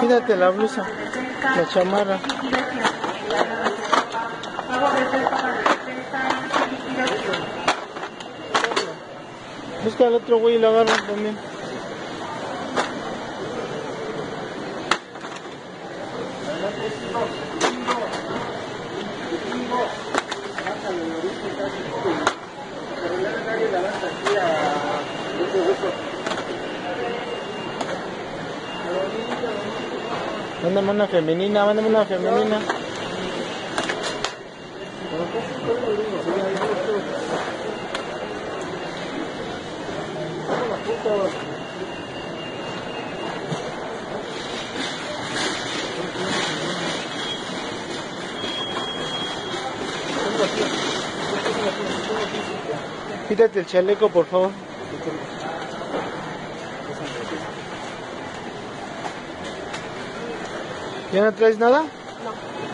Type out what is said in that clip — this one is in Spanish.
Quítate la blusa, la chamarra. Busca al otro güey y lo agarra también. Mándame una femenina, mándame una femenina. Quítate el chaleco, por favor. ¿Ya no traes nada? No.